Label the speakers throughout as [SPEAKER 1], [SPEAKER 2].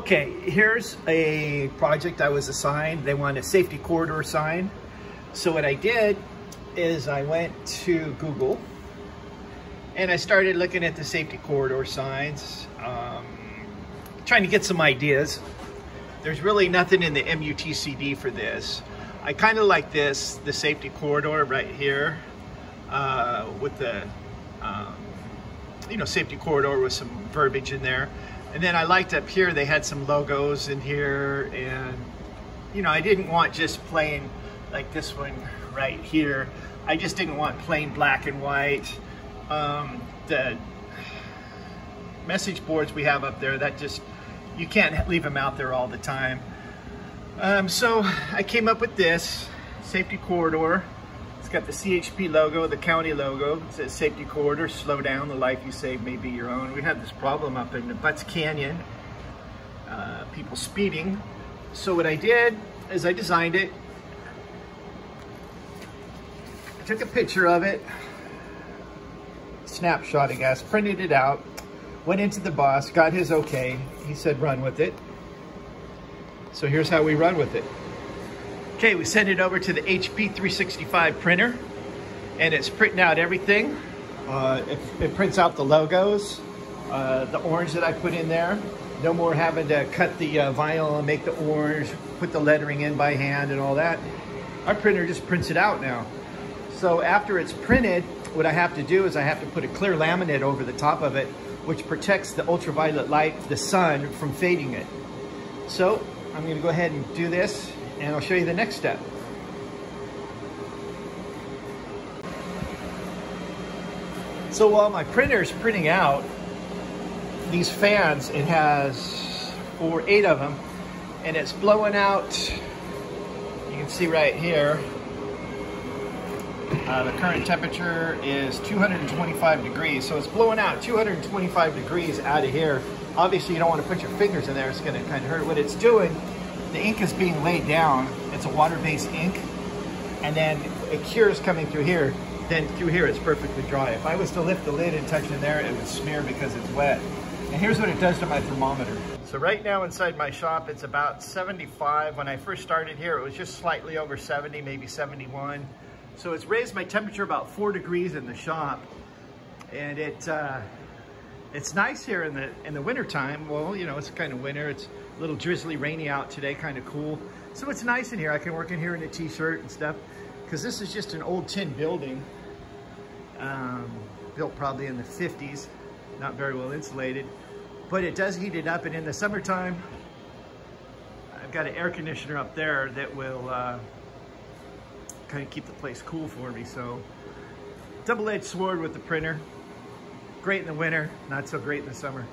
[SPEAKER 1] Okay, here's a project I was assigned. They want a safety corridor sign. So what I did is I went to Google and I started looking at the safety corridor signs, um, trying to get some ideas. There's really nothing in the MUTCD for this. I kind of like this, the safety corridor right here uh, with the, um, you know, safety corridor with some verbiage in there. And then I liked up here, they had some logos in here and, you know, I didn't want just plain like this one right here. I just didn't want plain black and white. Um, the message boards we have up there, that just, you can't leave them out there all the time. Um, so I came up with this safety corridor. Got the CHP logo, the county logo. It says safety corridor, slow down, the life you save may be your own. We had this problem up in the Butts Canyon, uh, people speeding. So what I did is I designed it. I took a picture of it, snapshot I guess, printed it out, went into the boss, got his okay. He said run with it. So here's how we run with it. Okay, we send it over to the HP 365 printer and it's printing out everything. Uh, it, it, prints out the logos, uh, the orange that I put in there. No more having to cut the uh, vinyl and make the orange, put the lettering in by hand and all that. Our printer just prints it out now. So after it's printed, what I have to do is I have to put a clear laminate over the top of it, which protects the ultraviolet light, the sun, from fading it. So I'm gonna go ahead and do this and I'll show you the next step. So while my printer is printing out these fans, it has four, eight of them, and it's blowing out, you can see right here, uh, the current temperature is 225 degrees, so it's blowing out 225 degrees out of here. Obviously, you don't want to put your fingers in there, it's going to kind of hurt. What it's doing, the ink is being laid down. It's a water-based ink, and then a cure is coming through here. Then through here, it's perfectly dry. If I was to lift the lid and touch in there, it would smear because it's wet. And here's what it does to my thermometer. So right now inside my shop, it's about 75. When I first started here, it was just slightly over 70, maybe 71. So it's raised my temperature about four degrees in the shop. And it, uh, it's nice here in the in the winter time. Well, you know, it's kind of winter. It's little drizzly, rainy out today, kind of cool. So it's nice in here. I can work in here in a t-shirt and stuff because this is just an old tin building um, built probably in the 50s, not very well insulated, but it does heat it up. And in the summertime, I've got an air conditioner up there that will uh, kind of keep the place cool for me. So double-edged sword with the printer. Great in the winter, not so great in the summer.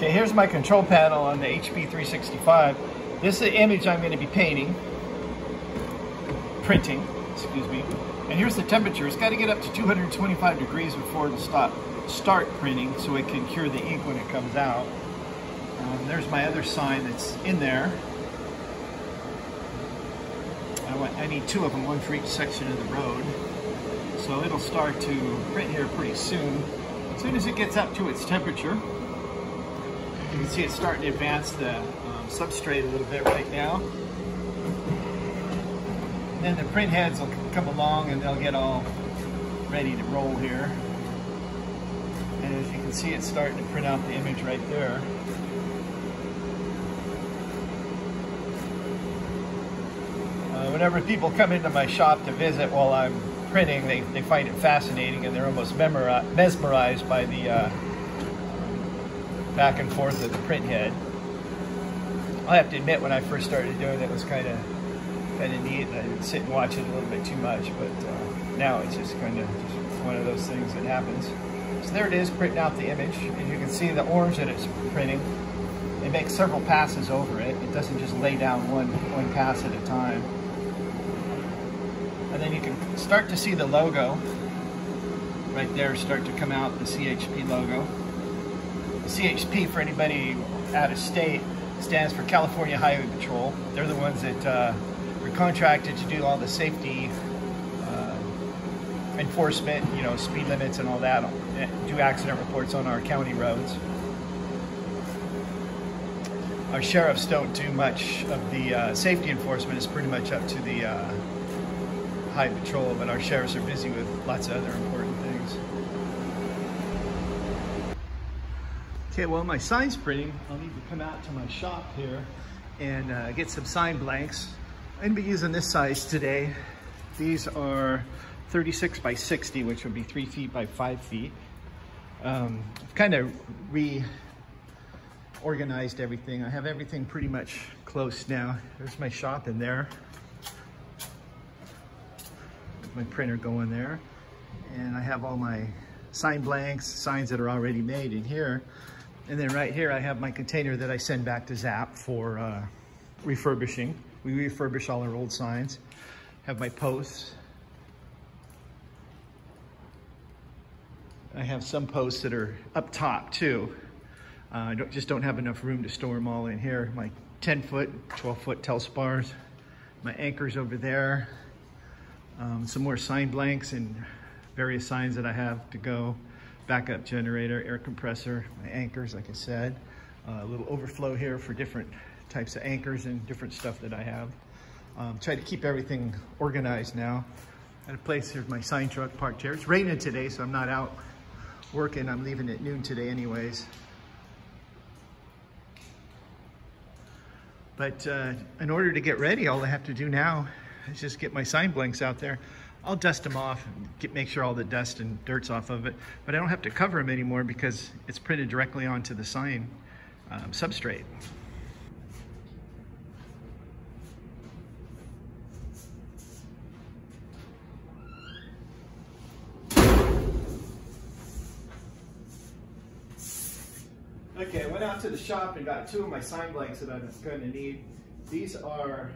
[SPEAKER 1] Okay, here's my control panel on the HP 365. This is the image I'm going to be painting, printing, excuse me. And here's the temperature. It's got to get up to 225 degrees before it'll stop, start printing so it can cure the ink when it comes out. Um, there's my other sign that's in there. I, want, I need two of them, one for each section of the road. So it'll start to print here pretty soon. As soon as it gets up to its temperature, you can see it's starting to advance the um, substrate a little bit right now. Then the print heads will come along and they'll get all ready to roll here. And as you can see, it's starting to print out the image right there. Uh, whenever people come into my shop to visit while I'm printing, they, they find it fascinating and they're almost mesmerized by the uh, back and forth of the print head. I have to admit, when I first started doing it, it was kind of kind of neat. I would sit and watch it a little bit too much, but uh, now it's just kind of one of those things that happens. So there it is, printing out the image. And you can see the orange that it's printing. It makes several passes over it. It doesn't just lay down one, one pass at a time. And then you can start to see the logo right there start to come out, the CHP logo. CHP, for anybody out of state, stands for California Highway Patrol. They're the ones that uh, are contracted to do all the safety uh, enforcement, you know, speed limits and all that, do accident reports on our county roads. our sheriffs don't do much of the uh, safety enforcement. It's pretty much up to the uh, high patrol, but our sheriffs are busy with lots of other important things. Okay, well, my sign's printing. I'll need to come out to my shop here and uh, get some sign blanks. I'm gonna be using this size today. These are 36 by 60, which would be three feet by five feet. Um, I've kind of reorganized everything. I have everything pretty much close now. There's my shop in there. My printer going there. And I have all my sign blanks, signs that are already made in here. And then right here, I have my container that I send back to Zap for uh, refurbishing. We refurbish all our old signs. Have my posts. I have some posts that are up top too. Uh, I don't, just don't have enough room to store them all in here. My 10 foot, 12 foot Telespars, my anchors over there, um, some more sign blanks and various signs that I have to go, backup generator, air compressor, my anchors, like I said, uh, a little overflow here for different types of anchors and different stuff that I have. Um, try to keep everything organized now. At a place, here's my sign truck parked here. It's raining today, so I'm not out working. I'm leaving at noon today anyways. But uh, in order to get ready, all I have to do now just get my sign blanks out there. I'll dust them off and get, make sure all the dust and dirt's off of it. But I don't have to cover them anymore because it's printed directly onto the sign um, substrate. Okay, I went out to the shop and got two of my sign blanks that I'm going to need. These are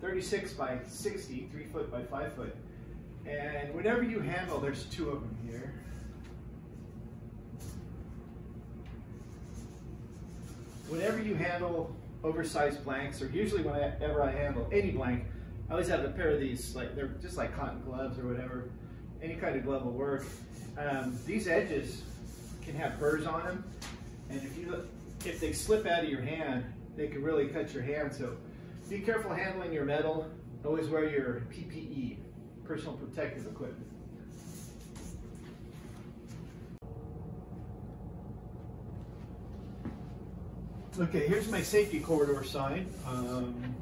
[SPEAKER 1] 36 by 60, 3 foot by 5 foot. And whenever you handle, there's two of them here. Whenever you handle oversized blanks, or usually whenever I handle any blank, I always have a pair of these, like they're just like cotton gloves or whatever. Any kind of glove will work. Um, these edges can have burrs on them, and if you if they slip out of your hand, they can really cut your hand. So be careful handling your metal. Always wear your PPE, personal protective equipment. Okay, here's my safety corridor sign. Um,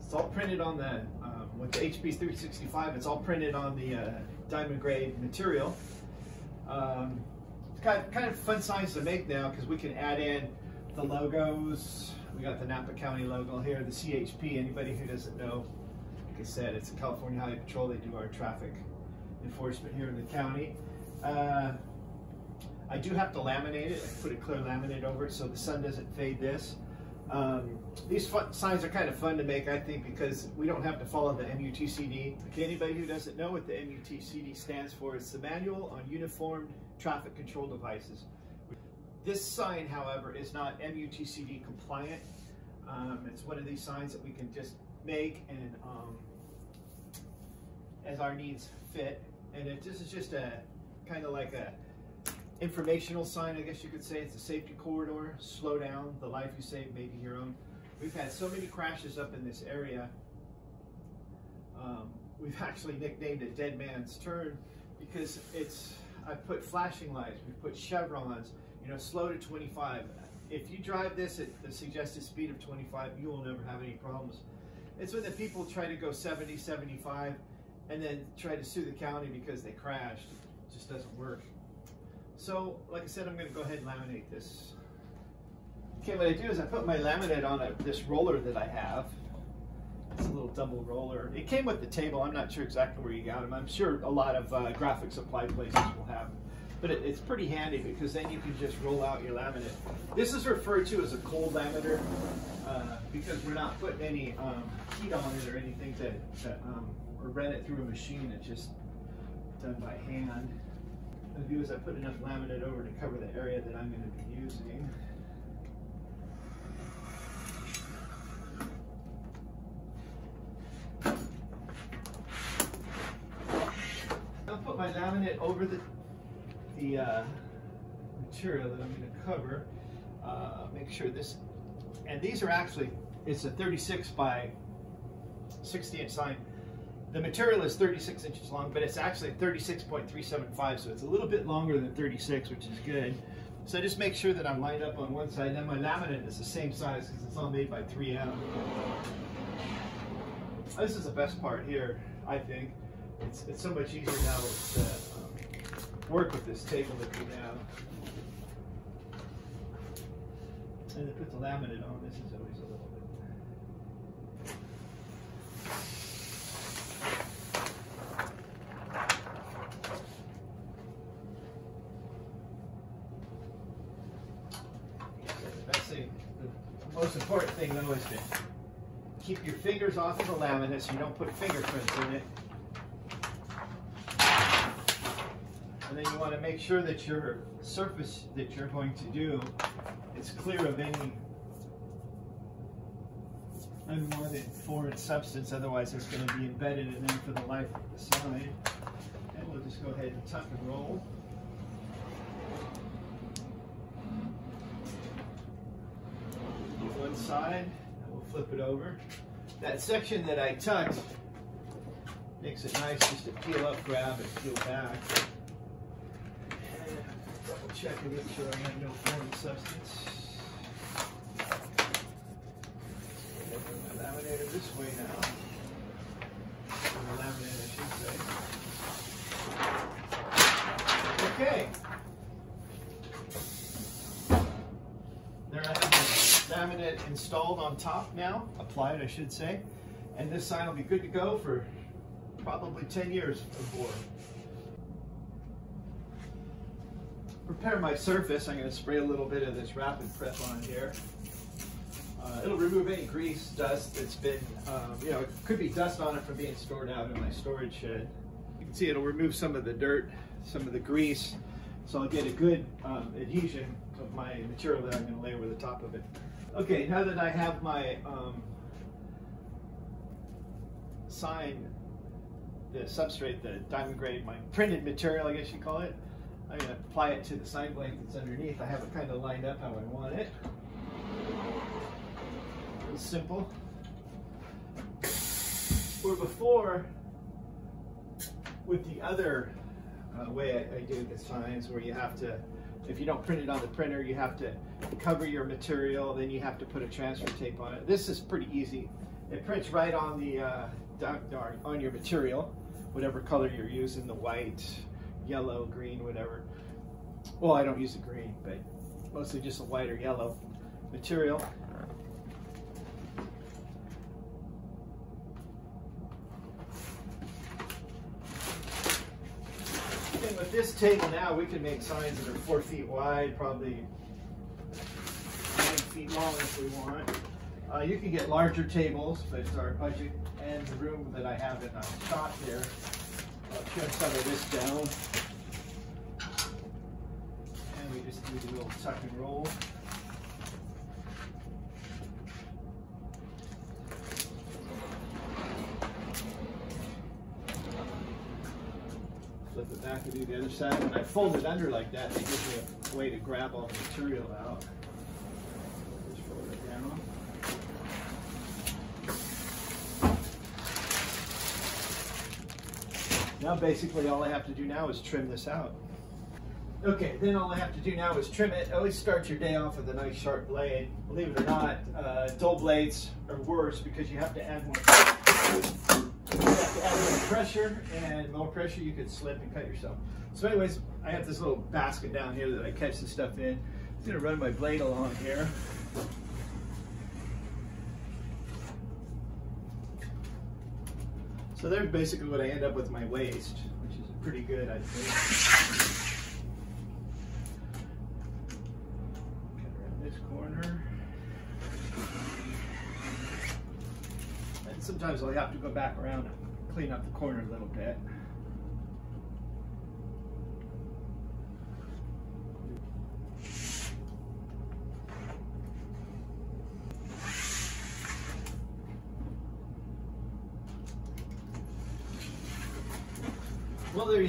[SPEAKER 1] it's all printed on the, um, with the HP 365, it's all printed on the uh, diamond grade material. Um, it's kind of, kind of fun signs to make now because we can add in the logos. We got the Napa County logo here, the CHP. Anybody who doesn't know, like I said, it's the California Highway Patrol. They do our traffic enforcement here in the county. Uh, I do have to laminate it. I put a clear laminate over it so the sun doesn't fade this. Um, these signs are kind of fun to make, I think, because we don't have to follow the MUTCD. Okay, anybody who doesn't know what the MUTCD stands for, it's the Manual on Uniformed Traffic Control Devices. This sign, however, is not MUTCD compliant. Um, it's one of these signs that we can just make and um, as our needs fit. And it, this is just a kind of like a informational sign, I guess you could say. It's a safety corridor. Slow down. The life you save may be your own. We've had so many crashes up in this area. Um, we've actually nicknamed it Dead Man's Turn because it's, I put flashing lights, we've put chevrons, you know, slow to 25. If you drive this at the suggested speed of 25, you will never have any problems. It's when the people try to go 70, 75, and then try to sue the county because they crashed. It just doesn't work. So, like I said, I'm going to go ahead and laminate this. Okay, what I do is I put my laminate on a, this roller that I have. It's a little double roller. It came with the table. I'm not sure exactly where you got them. I'm sure a lot of uh, graphic supply places will have them. But it, it's pretty handy because then you can just roll out your laminate. This is referred to as a cold laminator uh, because we're not putting any um, heat on it or anything to, to um, or run it through a machine. It's just done by hand. What I do is I put enough laminate over to cover the area that I'm going to be using. The uh, material that I'm going to cover. Uh, make sure this And these are actually, it's a 36 by 60 inch sign. The material is 36 inches long, but it's actually 36.375, so it's a little bit longer than 36, which is good. So just make sure that I'm lined up on one side. And then my laminate is the same size because it's all made by 3M. This is the best part here, I think. It's, it's so much easier now to um, work with this table that we have. And to put the laminate on, this is always a little bit. The most important thing though is to keep your fingers off of the laminate so you don't put fingerprints in it. And then you want to make sure that your surface that you're going to do is clear of any unwanted foreign substance, otherwise it's going to be embedded in there for the life of the sign. And we'll just go ahead and tuck and roll. One side, and we'll flip it over. That section that I tucked makes it nice just to peel up, grab, and peel back. Check and make sure I have no foreign substance. Laminator this way now. Or the laminate, I should say. Okay. There I have the laminate installed on top now, applied I should say. And this sign will be good to go for probably 10 years or more. Prepare my surface, I'm going to spray a little bit of this rapid prep on here. Uh, it'll remove any grease, dust that's been, um, you know, it could be dust on it from being stored out in my storage shed. You can see it'll remove some of the dirt, some of the grease, so I'll get a good um, adhesion of my material that I'm going to lay over the top of it. Okay, now that I have my um, sign, the substrate, the diamond grade, my printed material, I guess you call it, I'm going to apply it to the sign blank that's underneath. I have it kind of lined up how I want it. It's simple. Where before, with the other uh, way I, I do the signs, where you have to, if you don't print it on the printer, you have to cover your material, then you have to put a transfer tape on it. This is pretty easy. It prints right on the uh, on your material, whatever color you're using, the white, yellow, green, whatever. Well, I don't use the green, but mostly just a white or yellow material. And with this table now, we can make signs that are four feet wide, probably nine feet long if we want. Uh, you can get larger tables, but our budget and the room that I have in our shop here. Trim some of this down. And we just do the little tuck and roll. Flip it back and do the other side. When I fold it under like that, it gives me a way to grab all the material out. Just fold it down. Now basically all I have to do now is trim this out. Okay, then all I have to do now is trim it. Always start your day off with a nice sharp blade. Believe it or not, uh, dull blades are worse because you have to add more to add more pressure, and more pressure you could slip and cut yourself. So anyways, I have this little basket down here that I catch the stuff in. I'm gonna run my blade along here. So there's basically what I end up with my waste, which is pretty good, I think. Cut around this corner. And sometimes I'll have to go back around and clean up the corner a little bit.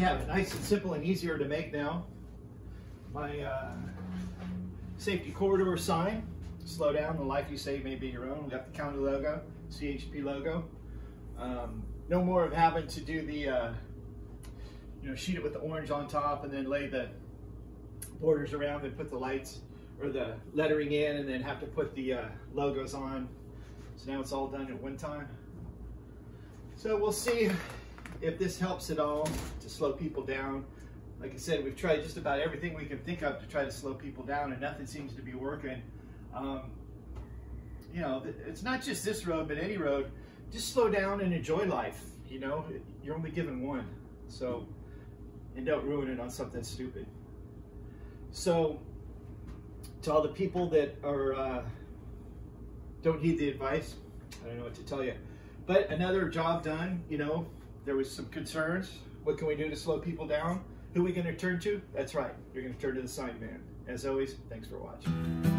[SPEAKER 1] Have it. Nice and simple and easier to make now. My uh, safety corridor sign. slow down. The life you save may be your own. We got the county logo, CHP logo. Um, no more of having to do the, uh, you know, sheet it with the orange on top and then lay the borders around and put the lights or the lettering in and then have to put the uh, logos on. So now it's all done at one time. So we'll see if this helps at all to slow people down. Like I said, we've tried just about everything we can think of to try to slow people down and nothing seems to be working. Um, you know, it's not just this road, but any road. Just slow down and enjoy life. You know, you're only given one. So, and don't ruin it on something stupid. So, to all the people that are uh, don't heed the advice, I don't know what to tell you. But another job done. You know, there was some concerns. What can we do to slow people down? Who are we going to turn to? That's right. You're going to turn to the sign man. As always, thanks for watching.